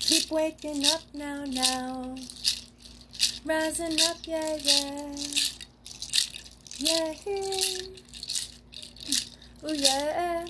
Keep waking up now, now. Rising up, yeah, yeah. Yeah. Ooh, yeah.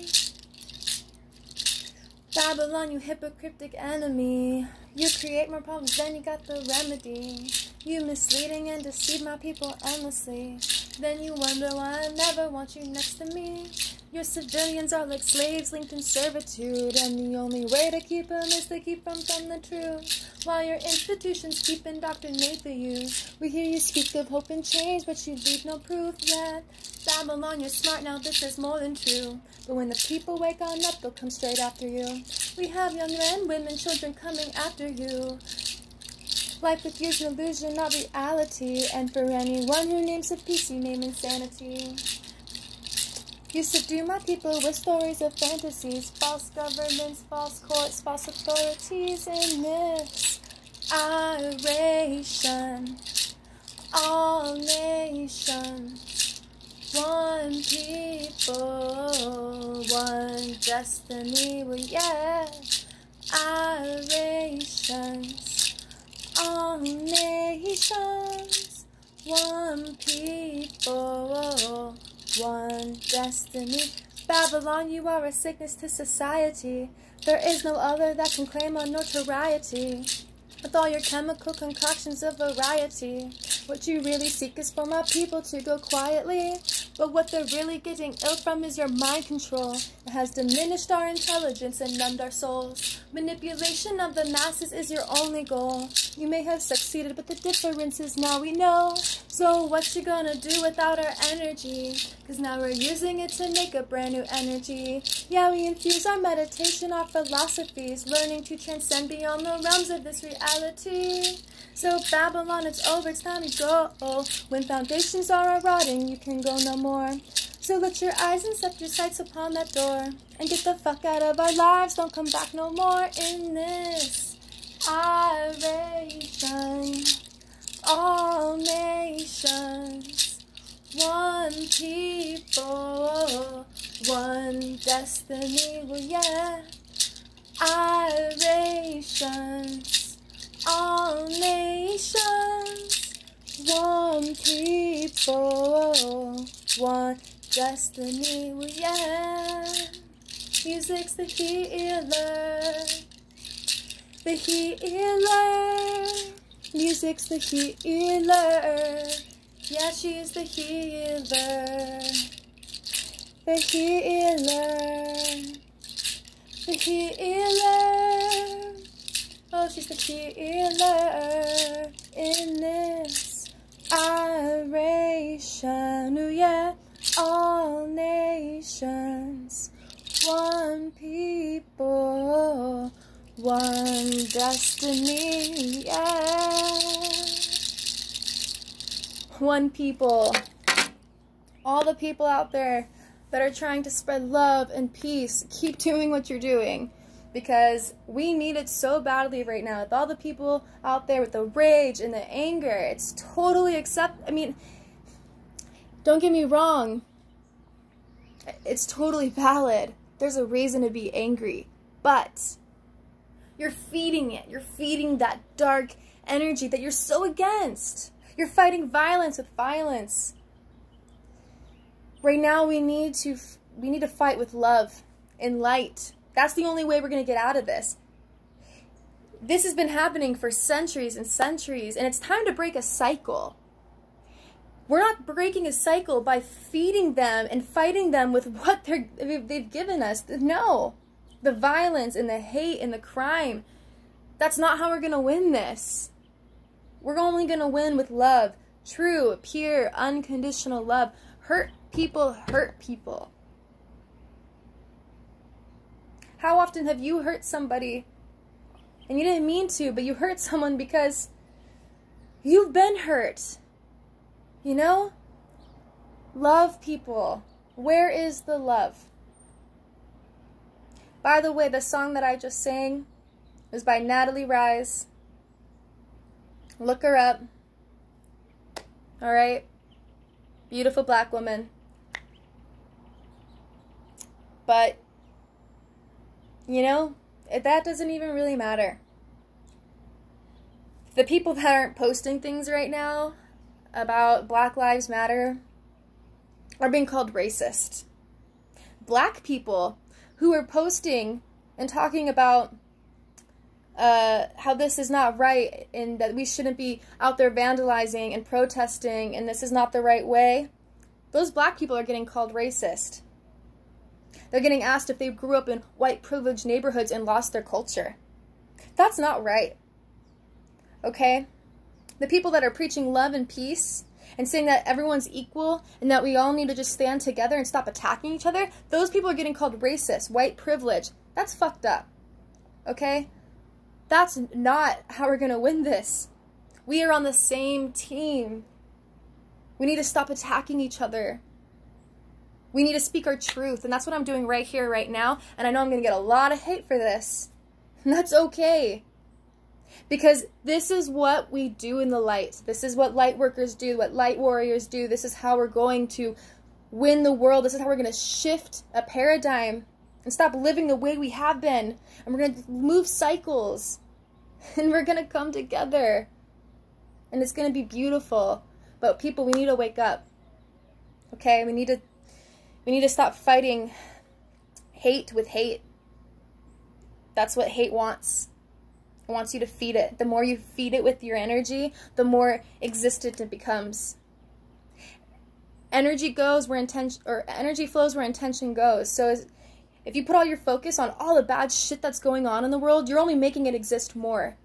Babylon, you hypocritic enemy. You create more problems than you got the remedy. You misleading and deceive my people endlessly. Then you wonder why I never want you next to me. Your civilians are like slaves linked in servitude, and the only way to keep them is to keep them from the truth. While your institutions keep indoctrinate the youth, we hear you speak of hope and change, but you leave no proof yet. Babylon, you're smart now, this is more than true. But when the people wake on up, they'll come straight after you. We have young men, women, children coming after you. Life with you's an illusion, not reality. And for anyone who names a peace, you name insanity. You subdue my people with stories of fantasies, false governments, false courts, false authorities, and myths. Iration, all nations, one people, one destiny. Well, yeah, irations, all nations, one people one destiny. Babylon, you are a sickness to society. There is no other that can claim a notoriety. With all your chemical concoctions of variety, what you really seek is for my people to go quietly. But what they're really getting ill from is your mind control. It has diminished our intelligence and numbed our souls. Manipulation of the masses is your only goal. You may have succeeded, but the difference is now we know. So what you gonna do without our energy? Cause now we're using it to make a brand new energy. Yeah, we infuse our meditation, our philosophies, learning to transcend beyond the realms of this reality. So Babylon, it's over, it's time to go. When foundations are rotting, you can go no more. So let your eyes and set your sights upon that door. And get the fuck out of our lives, don't come back no more in this iration. All nations, one people, one destiny, well yeah. Irations, all nations, one people, one destiny, yeah. Music's the healer, the healer. Music's the healer. Yeah, she's the healer. The healer. The healer. Oh, she's the healer in this iration. Oh, yeah. All nations, one people, one destiny. Yeah. One people. All the people out there that are trying to spread love and peace, keep doing what you're doing because we need it so badly right now with all the people out there with the rage and the anger. It's totally accept i mean don't get me wrong. It's totally valid. There's a reason to be angry but you're feeding it. You're feeding that dark energy that you're so against. You're fighting violence with violence. Right now we need to we need to fight with love and light that's the only way we're going to get out of this. This has been happening for centuries and centuries, and it's time to break a cycle. We're not breaking a cycle by feeding them and fighting them with what they've given us. No. The violence and the hate and the crime, that's not how we're going to win this. We're only going to win with love. True, pure, unconditional love. Hurt people hurt people. How often have you hurt somebody and you didn't mean to, but you hurt someone because you've been hurt? You know? Love people. Where is the love? By the way, the song that I just sang was by Nattali Rize. Look her up. All right? Beautiful black woman. But you know, that doesn't even really matter. the people that aren't posting things right now about Black Lives Matter are being called racist. Black people who are posting and talking about uh, how this is not right and that we shouldn't be out there vandalizing and protesting and this is not the right way, those black people are getting called racist. They're getting asked if they grew up in white privileged neighborhoods and lost their culture. That's not right. Okay? The people that are preaching love and peace and saying that everyone's equal and that we all need to just stand together and stop attacking each other, those people are getting called racist, white privilege. That's fucked up. Okay? That's not how we're going to win this. We are on the same team. We need to stop attacking each other. We need to speak our truth, and that's what I'm doing right here, right now. And I know I'm going to get a lot of hate for this. And that's okay. Because this is what we do in the light. This is what light workers do, what light warriors do. This is how we're going to win the world. This is how we're going to shift a paradigm and stop living the way we have been. And we're going to move cycles. And we're going to come together. And it's going to be beautiful. But people, we need to wake up. Okay? We need to we need to stop fighting hate with hate. That's what hate wants. It wants you to feed it. The more you feed it with your energy, the more existent it becomes. Energy goes where intention or energy flows where intention goes. So if you put all your focus on all the bad shit that's going on in the world, you're only making it exist more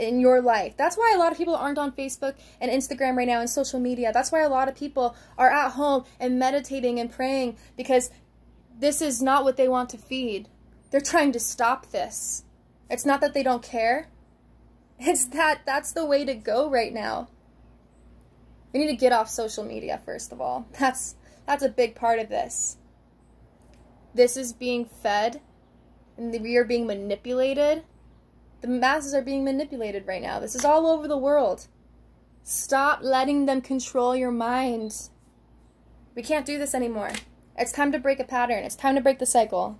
in your life. That's why a lot of people aren't on Facebook and Instagram right now and social media. That's why a lot of people are at home and meditating and praying because this is not what they want to feed. They're trying to stop this. It's not that they don't care. It's that that's the way to go right now. We need to get off social media first of all. That's that's a big part of this. This is being fed and we are being manipulated the masses are being manipulated right now. This is all over the world. Stop letting them control your mind. We can't do this anymore. It's time to break a pattern. It's time to break the cycle.